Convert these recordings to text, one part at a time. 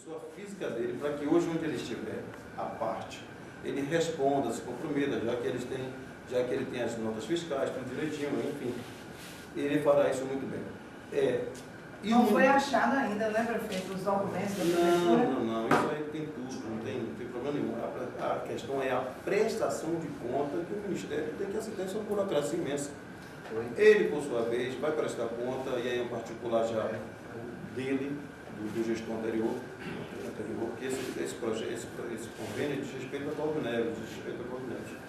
pessoa física dele, para que hoje, onde ele estiver, a parte, ele responda, se comprometa, já que, eles têm, já que ele tem as notas fiscais, tudo direitinho, enfim. Ele fará isso muito bem. É, e não foi achado ainda, né, prefeito, os documentos da Não, não, não, isso aí tem tudo, não tem, não tem problema nenhum. A, a, questão é a prestação de conta que o Ministério tem que aceitar, isso é burocracia imensa. Ele, por sua vez, vai prestar conta, e aí em particular já dele, do, gestor anterior, anterior porque esse, esse, projeto, esse, esse convênio diz respeito a Cláudio Neves, diz respeito a Cláudio Neves.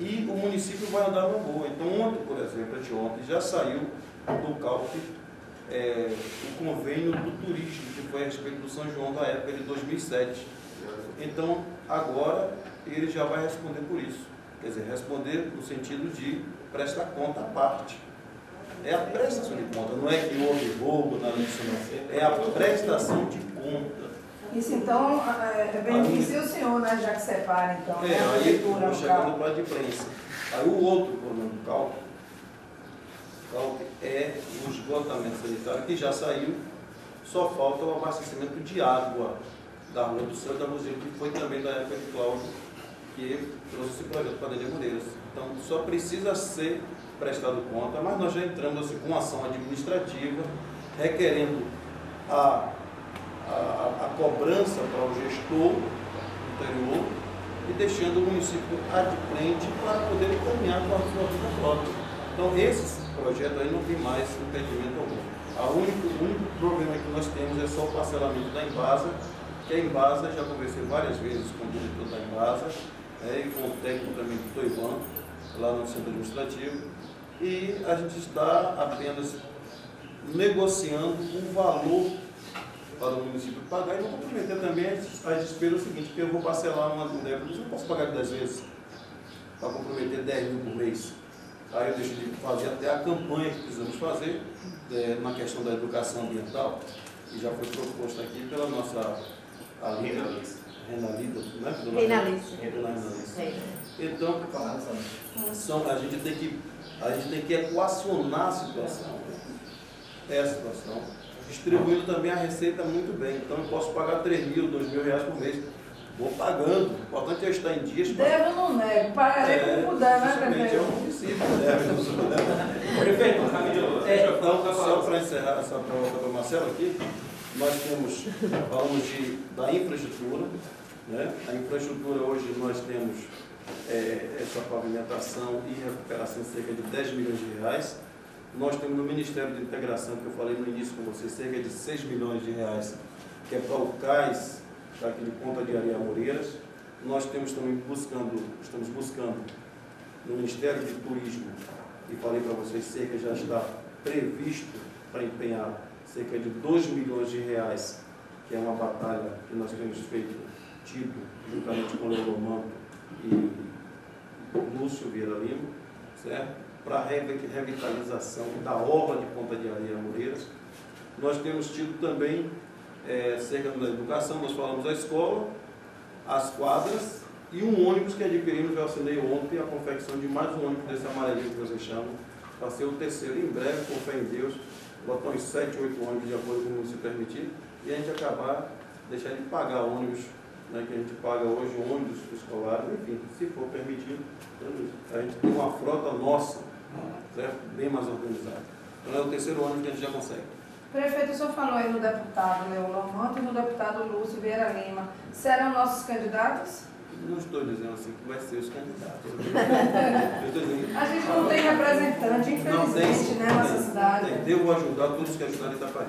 E o município vai andar numa boa. Então, ontem, por exemplo, anteontem, já saiu do cálculo é, o convênio do turismo, que foi a respeito do São João da época de 2007. Então, agora, ele já vai responder por isso. Quer dizer, responder no sentido de prestar conta à parte. É a prestação de conta, não é que houve roubo na licitação, é a prestação de conta. Isso então é, beneficia o senhor, né? Já que separa então. É, né? aí estou chegando para a de prensa. Aí o outro problema do cálculo, cálculo é o esgotamento sanitário, que já saiu, só falta o abastecimento de água da Rua do da Museu, que foi também da época de Cláudio, que trouxe esse projeto para Dede Moreiras. Então, só precisa ser prestado conta, mas nós já entramos assim, com ação administrativa, requerendo a, a, a cobrança para o gestor anterior e deixando o município adplente para poder caminhar com a sua vida própria. Então, esses projetos aí não tem mais impedimento algum. O único, o único problema que nós temos é só o parcelamento da Embasa, que a Embasa, já conversei várias vezes com o diretor da Embasa, é, e com o técnico também do Toivan, lá no centro administrativo, e a gente está apenas negociando um valor para o município pagar e vou comprometer também a despesa seguinte, porque eu vou parcelar uma débito, eu não posso pagar de 10 vezes para comprometer 10 mil por mês. Aí eu deixo de fazer até a campanha que precisamos fazer é, na questão da educação ambiental, que já foi proposto aqui pela nossa né? Renalisa. Então, são, a gente tem que a gente tem que equacionar a situação. É a situação. Distribuindo também a receita muito bem. Então eu posso pagar 3 mil, 2 mil reais por mês. Vou pagando. O importante é estar em dias. Devo não nego, pagarei é, como puder, né, prefeito? É um município, deve. Prefeito, rapidinho. É, então, só para encerrar essa prova para o Marcelo aqui, nós temos, falamos de, da infraestrutura. Né? A infraestrutura hoje nós temos é, essa pavimentação e recuperação cerca de 10 milhões de reais. Nós temos no Ministério de Integração, que eu falei no início com vocês, cerca de 6 milhões de reais, que é para o CAIS, tá aqui de Ponta de Areia Moreiras. Nós temos também buscando, estamos buscando no Ministério de Turismo, e falei para vocês, cerca já está previsto para empenhar cerca de 2 milhões de reais, que é uma batalha que nós temos feito, tido, juntamente com o Leomanto, e Lúcio Vieira Lima, certo? para a revitalização da orla de Ponta de Areia Moreiras. Nós temos tido também, é, cerca da educação, nós falamos da escola, as quadras e um ônibus que adquirimos, eu assinei ontem, a confecção de mais um ônibus desse amarelinho que vocês chamam, para ser o terceiro em breve, com fé em Deus, botar uns 7, 8 ônibus de acordo com o se permitir, e a gente acabar, deixar de pagar ônibus né, que a gente paga hoje ônibus escolares, enfim, se for permitido, a gente tem uma frota nossa, certo? bem mais organizada. Então é o terceiro ônibus que a gente já consegue. Prefeito, o senhor falou aí no deputado Manto e no deputado Lúcio Vieira Lima. Serão nossos candidatos? Não estou dizendo assim que vai ser os candidatos. a gente não tem representante, infelizmente, tem, né, nossa cidade. Tem. Devo ajudar todos que ajudarem Itapaí.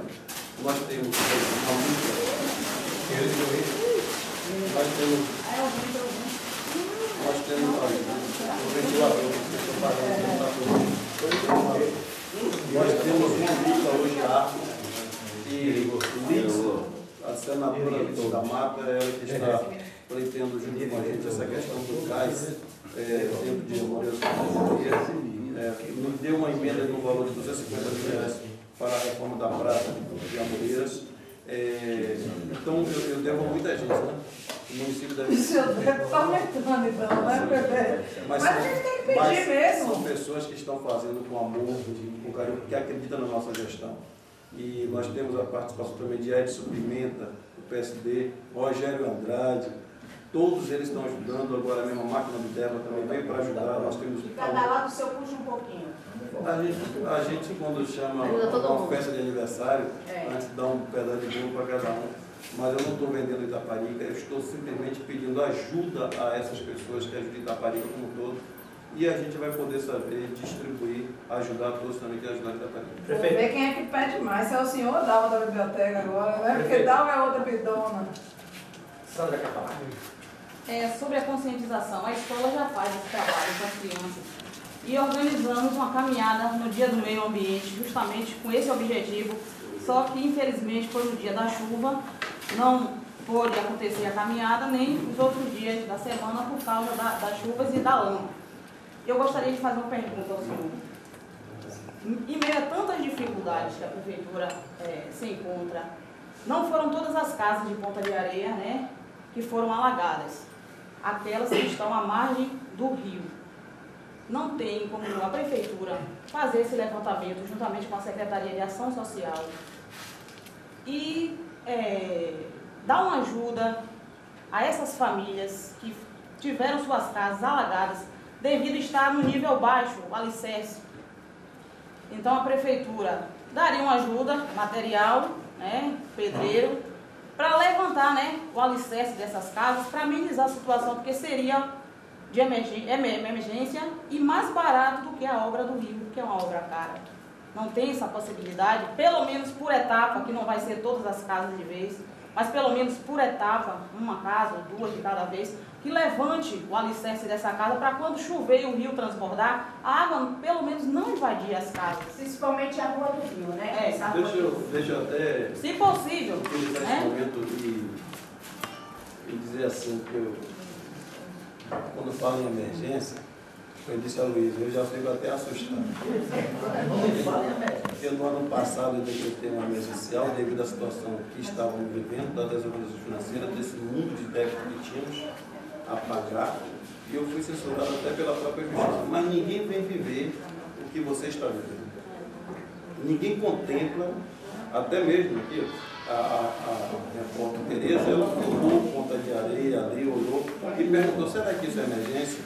Nós temos uma luta nós temos. Nós temos o ventilador que estou pagando Nós temos luta hoje árvore e a senadora da Mata, ela que está pleiteando junto com a gente essa questão do gás é, dentro de Moreira é, nos deu uma emenda no valor de 250 mil reais para a reforma da prata de Amoreiras. É, então eu, eu devo a muita gente, né? O município deve. O senhor deve estar aumentando, então, né, Pepe? Mas, mas a gente tem que pedir mesmo. São pessoas que estão fazendo com amor, com carinho, que acreditam na nossa gestão. E nós temos a participação também de Edson Pimenta, do PSD, Rogério Andrade, todos eles estão ajudando, agora mesmo a máquina do Débora também veio para ajudar, nós temos... E cada lado seu puxa um pouquinho. A gente, a gente quando chama uma festa de aniversário, É. antes dá um pedaço de bolo para cada um. Mas eu não estou vendendo Itaparica, eu estou simplesmente pedindo ajuda a essas pessoas que ajudam Itaparica como um todo. E a gente vai poder saber distribuir, ajudar todos também que ajudam Itaparica. Vou ver quem é que pede mais. Se é o senhor ou Dalva da biblioteca agora, né? Porque Prefeito. Dalva é outra bidona. Sandra falar? É, sobre a conscientização, a escola já faz esse trabalho com as crianças. E organizamos uma caminhada no Dia do Meio Ambiente, justamente com esse objetivo. Só que, infelizmente, foi no dia da chuva, não pôde acontecer a caminhada, nem os outros dias da semana por causa da- das chuvas e da lama. Eu gostaria de fazer uma pergunta ao senhor. Em meio a tantas dificuldades que a prefeitura eh, se encontra, não foram todas as casas de Ponta de Areia, né, que foram alagadas. Aquelas que estão à margem do rio. Não tem como a prefeitura fazer esse levantamento juntamente com a Secretaria de Ação Social e eh, dar uma ajuda a essas famílias que tiveram suas casas alagadas devido a estar no nível baixo, o alicerce. Então a prefeitura daria uma ajuda material, né, pedreiro, para levantar né, o alicerce dessas casas, para amenizar a situação, porque seria de emer- emergência e mais barato do que a obra do Rio, que é uma obra cara. Não tem essa possibilidade, pelo menos por etapa, que não vai ser todas as casas de vez, mas pelo menos por etapa, uma casa ou duas de cada vez, que levante o alicerce dessa casa para quando chover e o rio transbordar, a água pelo menos não invadir as casas. Principalmente a rua do Rio, né? É, Essa rua Deixa do eu, Rio. deixa eu até Se possível, utilizar esse né? momento e, e dizer assim que eu, quando falo em emergência, eu disse a Luísa, eu já fico até assustado. Porque no ano passado eu decretei uma emergencial devido à situação que estávamos vivendo, da desorganização financeira, desse mundo de débito que tínhamos a pagar, e eu fui censurado até pela própria justiça. Mas ninguém vem viver o que você está vivendo. Ninguém contempla, até mesmo aqui, a, a, a repórter Tereza, ela filmou ponta de areia ali, olhou e perguntou, será que isso é emergência?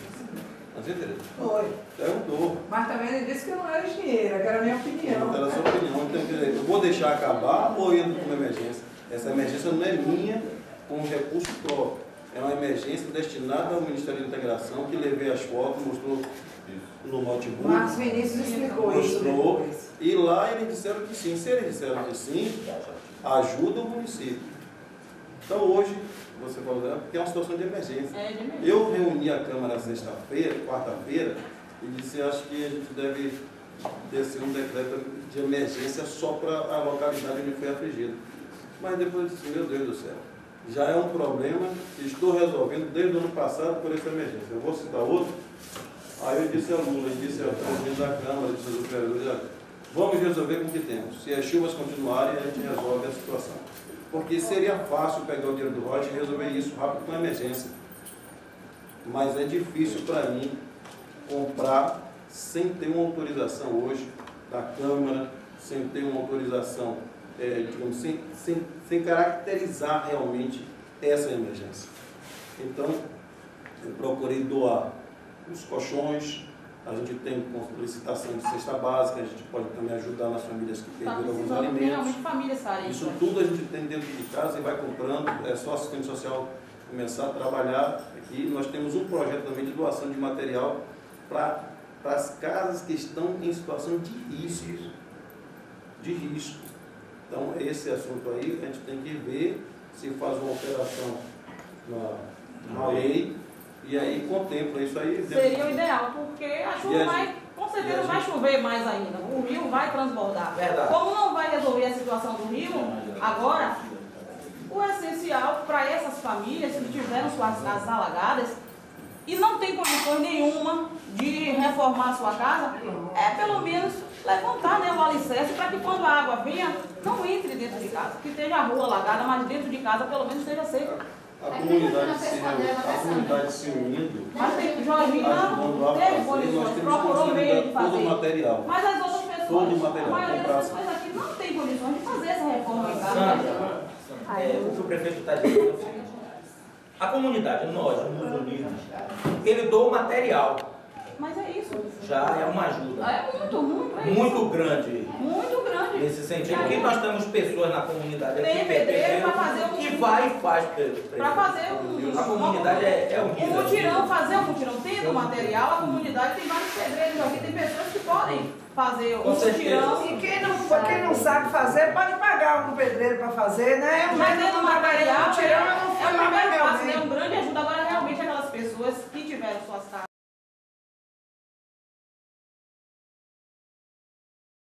Mas, Tereza, Foi. perguntou. Mas também ele disse que não era engenheira, que era a minha opinião. Era a sua opinião. Então, eu vou deixar acabar ou eu entro com uma emergência? Essa emergência não é minha com recurso próprio. É uma emergência destinada ao Ministério da Integração, que levei as fotos, mostrou no notebook. Marcos Vinícius explicou isso Mostrou. depois. E lá eles disseram que sim. Se eles disseram que sim, ajuda o município. Então hoje, você falou, porque é uma situação de emergência. É de emergência. Eu reuni a Câmara sexta-feira, quarta-feira, e disse, acho que a gente deve descer um decreto de emergência só para a localidade onde foi afligido. Mas depois eu disse, meu Deus do céu, já é um problema que estou resolvendo desde o ano passado por essa emergência. Eu vou citar outro. Aí eu disse ao Lula, eu disse ao presidente da Câmara, disse aos vereadores, olha, vamos resolver com o que temos. Se as chuvas continuarem, a gente resolve a situação. Porque seria fácil pegar o dinheiro do Rocha e resolver isso rápido com emergência. Mas é difícil para mim comprar sem ter uma autorização hoje da Câmara, sem ter uma autorização, é, digamos, sem, sem, sem caracterizar realmente essa emergência. Então, eu procurei doar os colchões, a gente tem licitação de cesta básica, a gente pode também ajudar nas famílias que Está perderam alguns precisando que alimentos. Isso tudo a gente tem dentro de casa e vai comprando, é só a assistente social começar a trabalhar aqui. Nós temos um projeto também de doação de material para as casas que estão em situação de risco. De risco. Então, esse assunto aí, a gente tem que ver se faz uma alteração na, na lei e aí contempla isso aí. Seria o ideal, porque a chuva vai, gente- com certeza vai gente- chover mais ainda. O rio vai transbordar. Verdade. Como não vai resolver a situação do rio, agora, o essencial para essas famílias que tiveram suas casas alagadas e não tem condições nenhuma de reformar a sua casa, é pelo menos levantar né, o alicerce para que quando a água venha, não entre dentro de casa. Que esteja a rua alagada, mas dentro de casa pelo menos esteja seca. A comunidade, se, a comunidade se unindo, Mas tem, Jorginho ajudando não a teve fazer, nós temos procurou meio de disponibilidade todo o fazer. material. Mas as outras pessoas, Todo o material, a maioria das pessoas aqui não tem condições de Sandra, é, o que o prefeito está dizendo é o seguinte. A comunidade, nós, os unidos, ele doa o material. Mas é isso. Já é uma ajuda. É muito, muito, é isso. Muito grande Muito grande. nesse sentido. Porque nós temos pessoas na comunidade aqui, Tem pedreiro pra fazer um- que vai e faz pedreiro. Para fazer um, A comunidade é, é um unida. mutirão, fazer um mutirão. Tendo material, a comunidade tem vários pedreiros aqui, tem pessoas que podem fazer Com um certeza. mutirão. E quem não, quem não sabe fazer, pode pagar um pedreiro para fazer, né? Mas não trabalhei material, tirão, é fui o primeiro passo, né? realmente. Um grande ajuda. Agora, realmente, aquelas pessoas que tiveram suas casas